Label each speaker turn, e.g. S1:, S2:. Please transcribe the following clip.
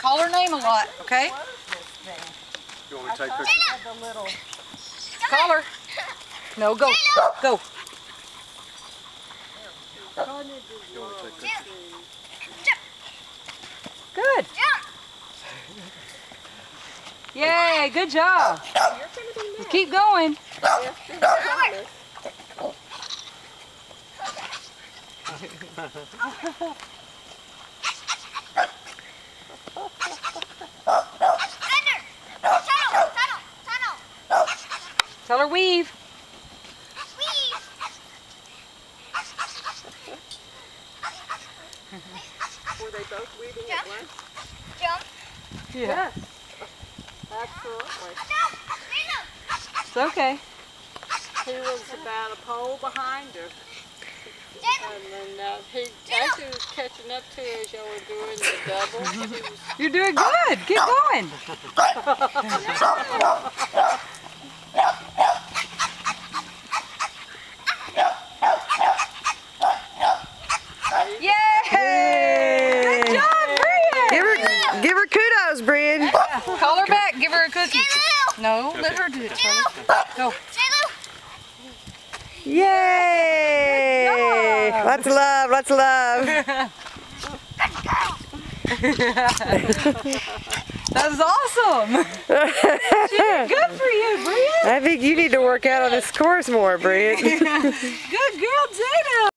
S1: Call her name a lot, okay?
S2: You want me to take pictures?
S3: The little.
S1: Call her. No, go. Go.
S2: You want to take pictures?
S1: Good. Yay, good job. Keep going. weave.
S4: Weave.
S3: Were they both weaving
S4: Yeah.
S3: at once?
S4: Jump.
S1: Yeah.
S3: Absolutely.
S4: Jump.
S1: It's okay.
S3: He was about a pole behind her.
S4: Layla.
S3: And then uh, he, as he was catching up to her as y'all were doing the double,
S1: You're doing good. Keep going. Yay! Good job,
S5: Give
S1: Brian.
S5: her, give her.
S1: Call her back. Give her a cookie.
S4: Layla.
S1: No, let her do it. Charlie. Go.
S4: Layla.
S5: Yay!
S1: job.
S5: Lots of love, lots of love.
S1: That was awesome. Good for you, Brian.
S5: I think you need to work out on this course more, Brian.
S1: Good girl, Jada.